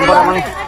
Campur apa nih?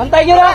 Bantay nyo na!